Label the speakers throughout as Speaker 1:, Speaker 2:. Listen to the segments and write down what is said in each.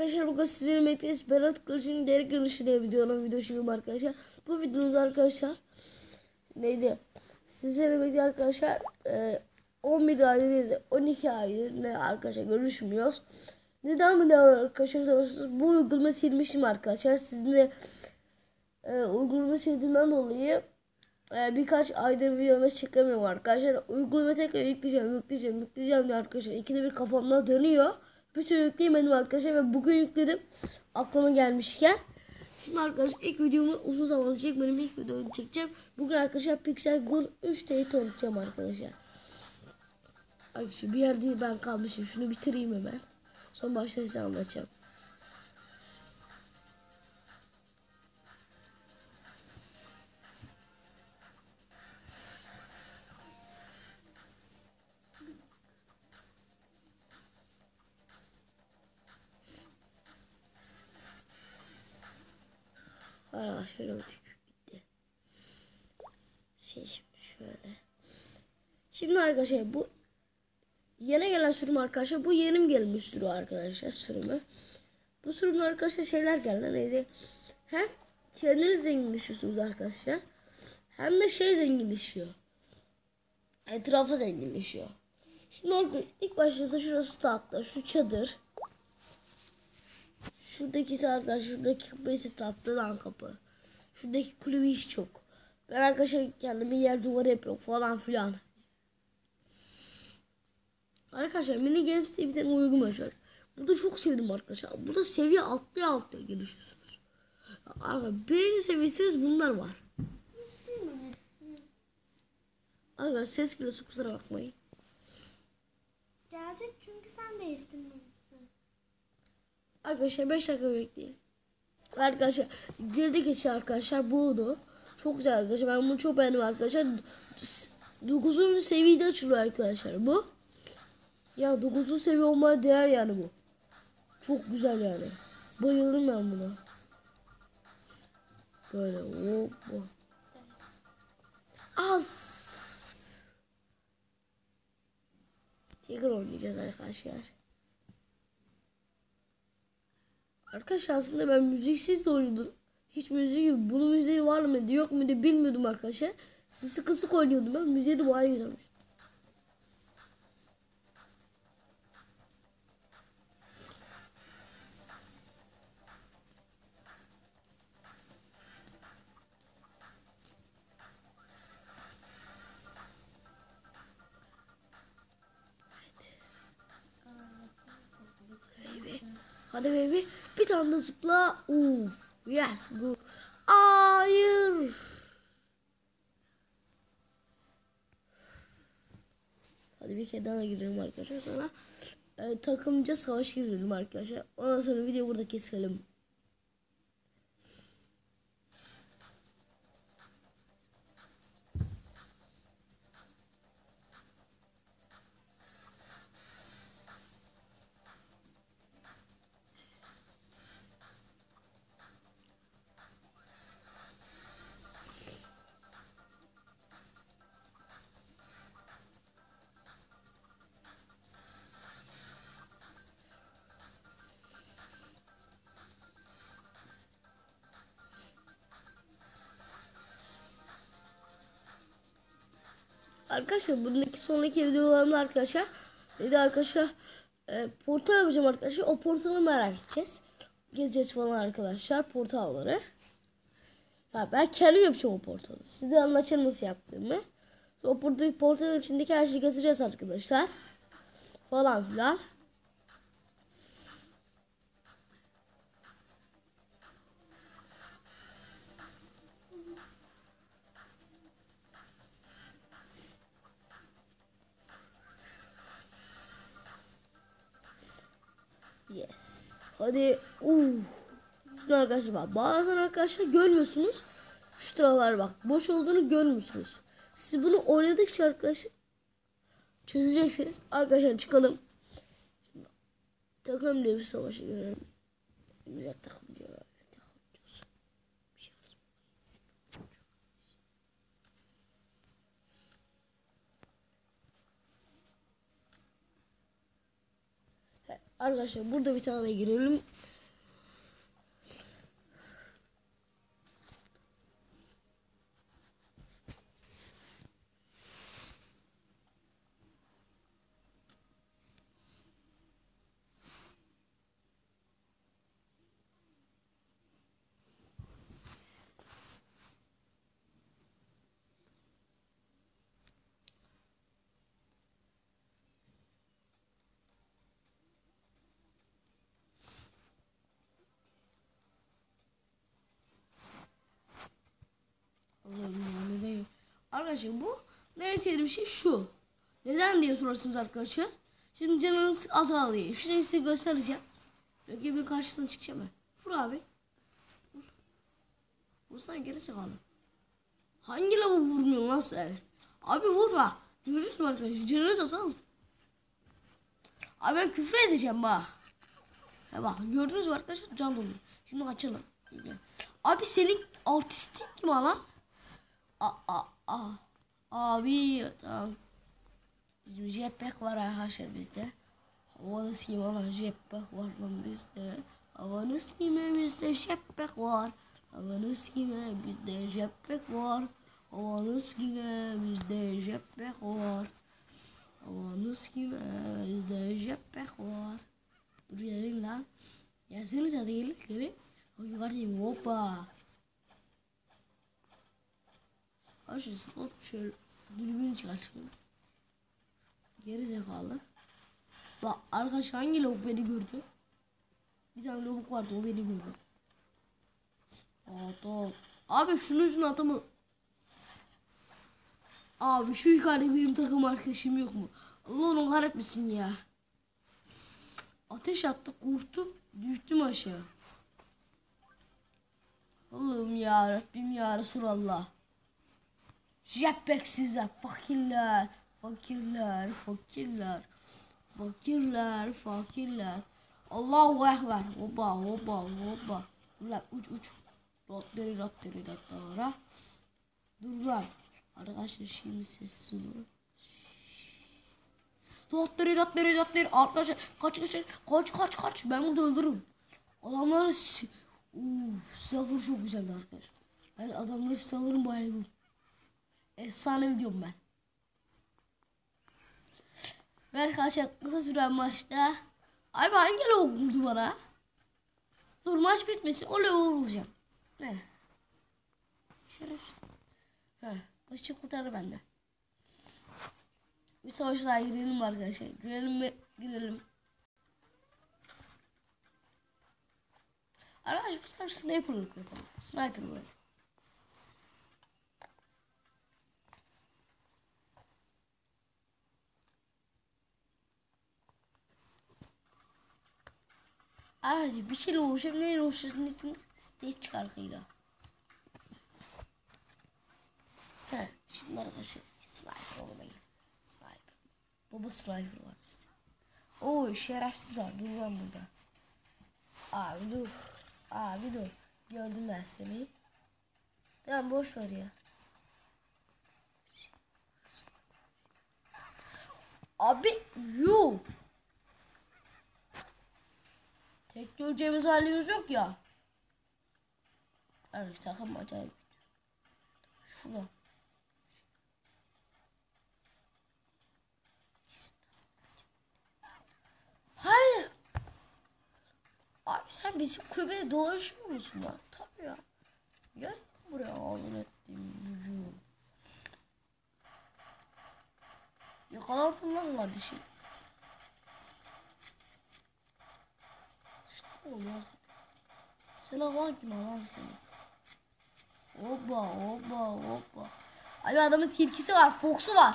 Speaker 1: arkadaşlar bugün sizinle birlikteyiz. Berat Kılıç'ın geri görünüşü diye videonun video çekiyorum arkadaşlar. Bu videomuz arkadaşlar neydi? Sizlerle birlikte arkadaşlar e, 11 aydır de 12 aydır ne arkadaşlar görüşmüyoruz. Neden mi devam arkadaşlar soruyorsunuz? Bu uygulamayı silmiştim arkadaşlar. Sizinle e, uygulamayı sildiğimden dolayı e, birkaç aydır videomu çekemiyorum arkadaşlar. Uygulamayı tekrar yükleyeceğim, yükleyeceğim, yükleyeceğim diye arkadaşlar. İkide bir kafamda dönüyor. Bir türlü yükleyemedim arkadaşlar ve bugün yükledim. Aklıma gelmişken. Şimdi arkadaşlar ilk videomu uzun zamandır çekmedim. ilk videomu çekeceğim. Bugün arkadaşlar Pixel Gun 3D'yi tanıtacağım arkadaşlar. Arkadaşlar bir yerde ben kalmışım. Şunu bitireyim hemen. Son başta size anlatacağım. Şey şöyle. Şimdi arkadaşlar bu yeni gelen sürüm arkadaşlar bu yeni gelmiş sürü arkadaşlar sürümü. Bu sürümde arkadaşlar şeyler geldi neydi? Hem kendiniz zenginleşiyorsunuz arkadaşlar. Hem de şey zenginleşiyor. Etrafı zenginleşiyor. Şimdi arkadaşlar ilk başta şurası tatlı. Şu çadır. Şuradaki arkadaşlar şuradaki kapısı tatlıdan kapı. Şuradaki kulübü hiç çok. Ben arkadaşlar kendime yer duvarı yapıyorum falan filan. Arkadaşlar mini games diye bir tane uygulama var. Burada çok sevdim arkadaşlar. Burada seviye atlaya atlaya gelişiyorsunuz. Arkadaşlar birinci seviyesiz bunlar var. Arkadaşlar ses kilosu kusura bakmayın.
Speaker 2: Gelecek çünkü sen de istemelisin.
Speaker 1: Arkadaşlar 5 dakika bekleyin. Arkadaşlar girdik içi arkadaşlar buldu. Çok güzel arkadaşlar. Ben bunu çok beğendim arkadaşlar. 9. seviyede açılıyor arkadaşlar bu. Ya 9. seviye olmaya değer yani bu. Çok güzel yani. Bayıldım ben buna. Böyle hop hop. Az. Tekrar oynayacağız arkadaşlar. Arkadaşlar aslında ben müziksiz de oynadım. Hiç müziği gibi bunun müziği var mıydı yok muydu bilmiyordum arkadaşlar. Sısı kısık oynuyordum ben. Müziği de bayağı güzelmiş. Hadi baby. Bir tane zıpla. Oo. Yes. Good. Hayır. Hadi bir kere daha girelim arkadaşlar. Sonra e, takımca savaş girelim arkadaşlar. Ondan sonra video burada keselim. Arkadaşlar bundaki sonraki videolarımda arkadaşlar dedi arkadaşlar e, portal yapacağım arkadaşlar. O portalı merak edeceğiz. Gezeceğiz falan arkadaşlar portalları. Ha, ben kendim yapacağım o portalı. Size anlatacağım nasıl yaptığımı. O portal, portalın içindeki her şeyi gezeceğiz arkadaşlar. Falan filan. Yes. Hadi. Uh. Arkadaşlar bak. Bazen arkadaşlar görmüyorsunuz. Şu sıralar bak. Boş olduğunu görmüyorsunuz. Siz bunu oynadıkça arkadaşlar çözeceksiniz. Arkadaşlar çıkalım. Takım diye bir savaşa girelim. Güzel. Takım diyorsun. Bir şey yazma. Arkadaşlar burada bir tane girelim. Allah'ım ya neden yok? Arkadaşlar bu en sevdiğim şey şu. Neden diye sorarsınız arkadaşlar. Şimdi canınız azalıyor. Şimdi size göstereceğim. Rakibin karşısına çıkacağım ben. Vur abi. Vur. Vursana geri sakalı. Hangi lavu vurmuyor lan sen? Abi vur bak. Görürsün arkadaşlar. Canınız azalır. Abi ben küfür edeceğim bak. Ya bak gördünüz mü arkadaşlar can doluyor. Şimdi açalım. Abi senin artistik kim lan? Aa, aa, aa. Abi tamam. Bizim jetpack var arkadaşlar bizde. Havalı sim olan jetpack var lan bizde. Havalı sime bizde jetpack var. Havalı sime bizde jetpack var. Havalı sime bizde jetpack var. Havalı sime bizde jetpack var. Dur gelin lan. Gelseniz hadi gelin gelin. Hoppa. Aşırı sıkıntı şöyle dürbün çıkartıyorum. Geri zekalı. Bak arkadaş hangi lavuk beni gördü? Bir tane lavuk vardı o beni gördü. Tamam. Abi şunu şunu atamı. Abi şu yukarıda benim takım arkadaşım yok mu? Allah onu kahretmesin ya. Ateş attı korktum düştüm aşağı. Allah'ım ya Rabbim ya Resulallah. Jetpacksizler, fakirler, fakirler, fakirler, fakirler, fakirler. Allahu Ekber. Hoba, hoba, hoba. Dur lan uç uç. Dotları dotları dotlara. Dur lan. Arkadaşlar şimdi sessiz olun. Dotları dotları dotları. Arkadaşlar kaç kaç kaç kaç kaç. Ben bunu öldürürüm. Adamları Uf, silahları çok güzeldi arkadaşlar. Ben adamları silahlarını bayıldım. Efsane videom ben. Ve arkadaşlar kısa süren maçta Ay hangi lavuk vurdu bana? Dur maç bitmesin o lavuk vuracağım. Ne? Şeref. Heh, başı kurtarır bende. Bir savaş daha girelim arkadaşlar. Girelim mi? Girelim. Arkadaşlar bu sefer sniperlık yapalım. Sniper böyle. Arkadaşlar bir şeyle uğraşıyorum. Neyle uğraşıyorsunuz? Stage şarkıyla. He, şimdi arkadaşlar sniper olmayı. Sniper. Baba sniper var bizde. Oo şerefsiz var. Dur lan burada. Abi dur. Abi dur. Gördüm ben seni. Tamam boş ver ya. Abi yuh. Tek öleceğimiz halimiz yok ya. Evet takım acayip. Şuna. Hayır. Abi sen bizim kulübede dolaşıyor musun lan? Tabii ya. Gel buraya ağzını ettiğim gücüm. Yakaladın lan kardeşim. Olmaz. Sen alan kim alan seni? Hoppa hoppa hoppa. Abi adamın tilkisi var, foksu var.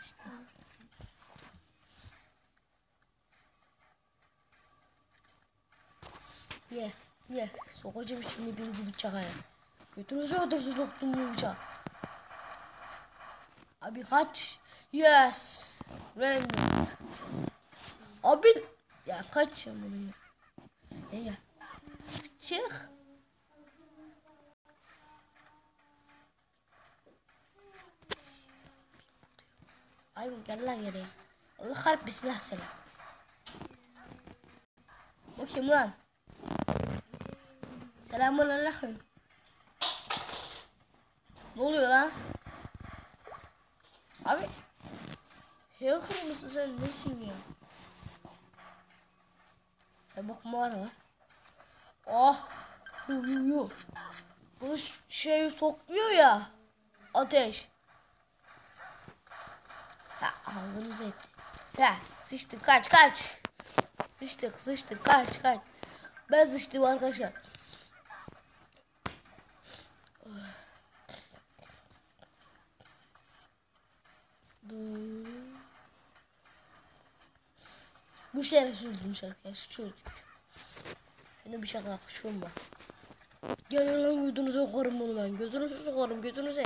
Speaker 1: İşte. Ye, ye. Sokacağım şimdi birinci bıçağa ya. Götünüzü öldürsün soktum bu bıçağı. Abi kaç. Yes. Random. Abi ya kaç ya bunu ya. Ya ya. Çık. Ay gel lan geri. Allah harp bir silah sana. O kim lan? Selamun aleyküm. Ne oluyor lan? Abi. Hacker mısın sen nesin ya? Ya bak mağara var. Oh. Yu yu yu. Bu şey sokmuyor ya. Ateş. Ha ağzımıza etti. Ha sıçtık kaç kaç. Sıçtık sıçtık kaç kaç. Ben sıçtım arkadaşlar. Bu şerefsiz öldürmüş arkadaşlar çocuk. Benim bir şaka kuşum var. Gelin lan gözünüze sokarım bunu ben. Gözünüze sokarım gözünüze.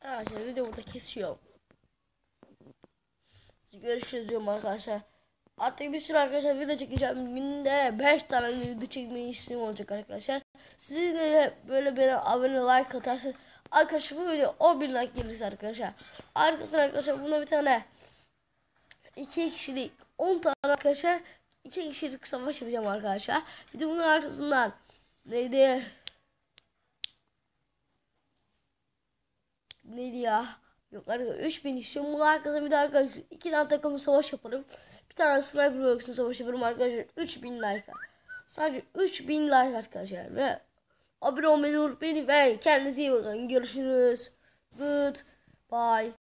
Speaker 1: Arkadaşlar video burada kesiyorum. Görüşürüz diyorum arkadaşlar. Artık bir sürü arkadaşlar video çekeceğim. Günde 5 tane video çekmeyi isteğim olacak arkadaşlar. Sizin de böyle bana abone like atarsanız arkadaşlar bu video 10 bin like gelirse arkadaşlar. Arkasından arkadaşlar buna bir tane 2 kişilik 10 tane arkadaşlar 2 kişilik savaş yapacağım arkadaşlar. Bir de bunun arkasından neydi? neydi ya? Yok arkadaşlar 3000 istiyorum. Bunun arkasında bir de arkadaşlar 2 tane takımlı savaş yaparım. Bir tane sniper box'un savaş yaparım arkadaşlar 3000 like. Sadece 3000 like arkadaşlar ve abone olmayı unutmayın ve kendinize iyi bakın. Görüşürüz. Good. Bye.